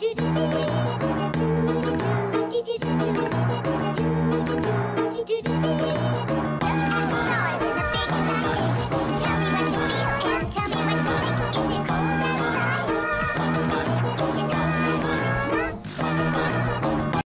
do do do.